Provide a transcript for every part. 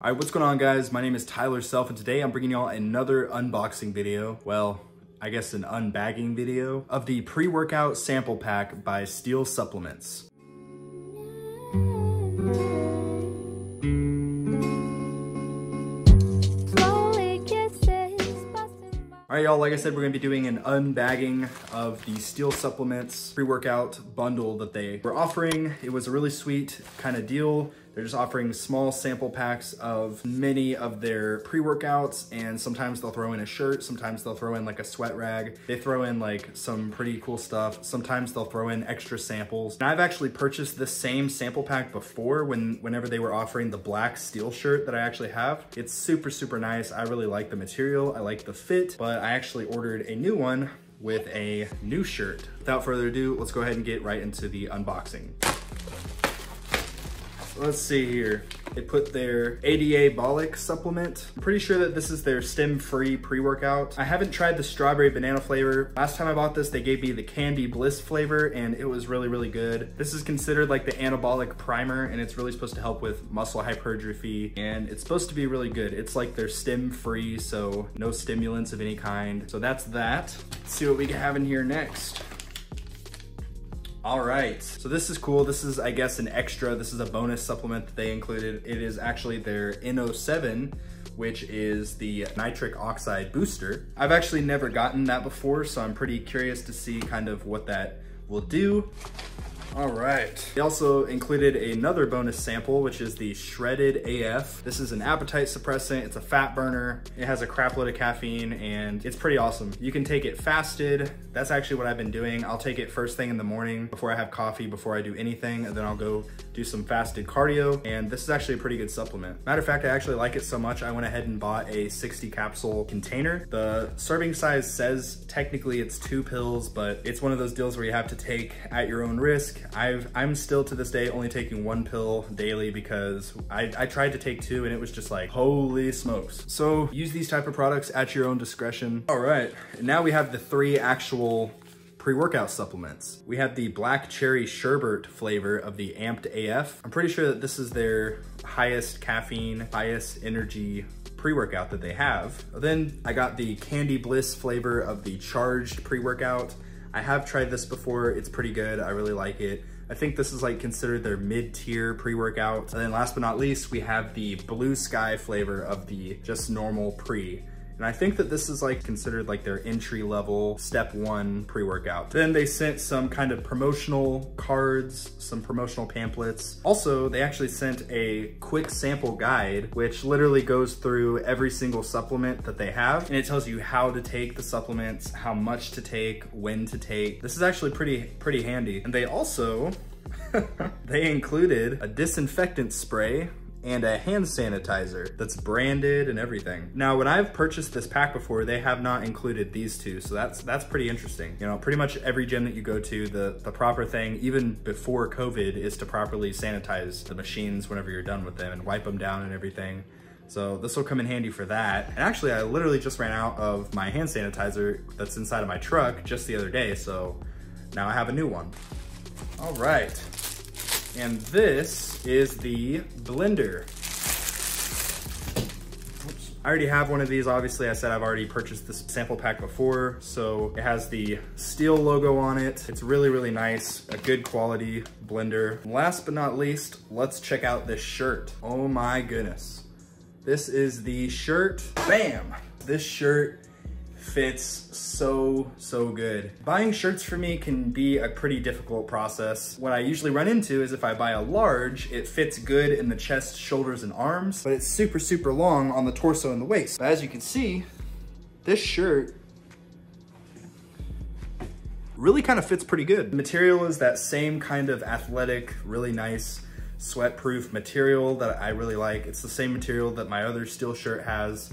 All right, what's going on guys? My name is Tyler Self and today I'm bringing y'all another unboxing video. Well, I guess an unbagging video of the pre-workout sample pack by Steel Supplements. All right, y'all, like I said, we're gonna be doing an unbagging of the Steel Supplements pre-workout bundle that they were offering. It was a really sweet kind of deal. They're just offering small sample packs of many of their pre-workouts and sometimes they'll throw in a shirt, sometimes they'll throw in like a sweat rag. They throw in like some pretty cool stuff. Sometimes they'll throw in extra samples. And I've actually purchased the same sample pack before when whenever they were offering the black steel shirt that I actually have. It's super, super nice. I really like the material. I like the fit, but I actually ordered a new one with a new shirt. Without further ado, let's go ahead and get right into the unboxing let's see here. They put their Adabolic supplement. Pretty sure that this is their stim-free pre-workout. I haven't tried the strawberry banana flavor. Last time I bought this, they gave me the candy bliss flavor and it was really, really good. This is considered like the anabolic primer and it's really supposed to help with muscle hypertrophy and it's supposed to be really good. It's like they're stim-free, so no stimulants of any kind. So that's that. Let's see what we can have in here next. All right, so this is cool. This is, I guess, an extra. This is a bonus supplement that they included. It is actually their NO7, which is the nitric oxide booster. I've actually never gotten that before, so I'm pretty curious to see kind of what that will do. All right. They also included another bonus sample, which is the Shredded AF. This is an appetite suppressant. It's a fat burner. It has a crap load of caffeine and it's pretty awesome. You can take it fasted. That's actually what I've been doing. I'll take it first thing in the morning before I have coffee, before I do anything, and then I'll go do some fasted cardio. And this is actually a pretty good supplement. Matter of fact, I actually like it so much, I went ahead and bought a 60 capsule container. The serving size says technically it's two pills, but it's one of those deals where you have to take at your own risk I've, I'm still to this day only taking one pill daily because I, I tried to take two and it was just like, holy smokes. So use these type of products at your own discretion. All right, now we have the three actual pre-workout supplements. We have the black cherry sherbet flavor of the Amped AF. I'm pretty sure that this is their highest caffeine, highest energy pre-workout that they have. Then I got the Candy Bliss flavor of the charged pre-workout. I have tried this before. It's pretty good. I really like it. I think this is like considered their mid-tier pre-workout. And then last but not least, we have the blue sky flavor of the just normal pre. And I think that this is like considered like their entry level step one pre-workout. Then they sent some kind of promotional cards, some promotional pamphlets. Also, they actually sent a quick sample guide, which literally goes through every single supplement that they have. And it tells you how to take the supplements, how much to take, when to take. This is actually pretty, pretty handy. And they also, they included a disinfectant spray and a hand sanitizer that's branded and everything. Now, when I've purchased this pack before, they have not included these two, so that's that's pretty interesting. You know, pretty much every gym that you go to, the, the proper thing, even before COVID, is to properly sanitize the machines whenever you're done with them and wipe them down and everything. So this will come in handy for that. And actually, I literally just ran out of my hand sanitizer that's inside of my truck just the other day, so now I have a new one. All right. And this is the blender. Oops. I already have one of these. Obviously, I said I've already purchased this sample pack before. So it has the steel logo on it. It's really, really nice. A good quality blender. Last but not least, let's check out this shirt. Oh my goodness. This is the shirt. Bam! This shirt fits so, so good. Buying shirts for me can be a pretty difficult process. What I usually run into is if I buy a large, it fits good in the chest, shoulders, and arms, but it's super, super long on the torso and the waist. But as you can see, this shirt really kind of fits pretty good. The material is that same kind of athletic, really nice sweat-proof material that I really like. It's the same material that my other steel shirt has,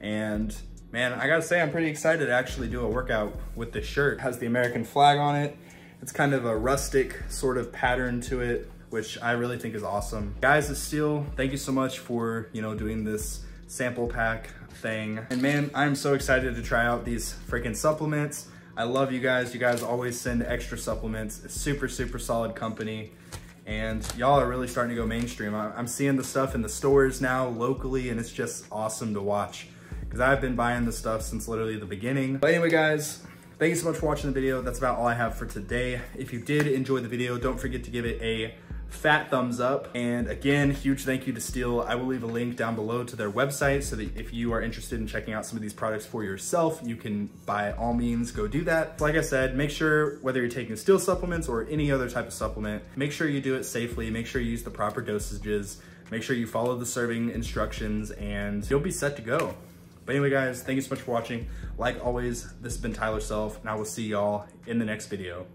and Man, I gotta say, I'm pretty excited to actually do a workout with this shirt. It has the American flag on it. It's kind of a rustic sort of pattern to it, which I really think is awesome. Guys at Steel, thank you so much for, you know, doing this sample pack thing. And man, I'm so excited to try out these freaking supplements. I love you guys. You guys always send extra supplements. It's super, super solid company. and y'all are really starting to go mainstream. I'm seeing the stuff in the stores now locally and it's just awesome to watch because I've been buying this stuff since literally the beginning. But anyway, guys, thank you so much for watching the video. That's about all I have for today. If you did enjoy the video, don't forget to give it a fat thumbs up. And again, huge thank you to Steel. I will leave a link down below to their website so that if you are interested in checking out some of these products for yourself, you can by all means go do that. Like I said, make sure whether you're taking steel supplements or any other type of supplement, make sure you do it safely, make sure you use the proper dosages, make sure you follow the serving instructions and you'll be set to go. But anyway, guys, thank you so much for watching. Like always, this has been Tyler Self, and I will see y'all in the next video.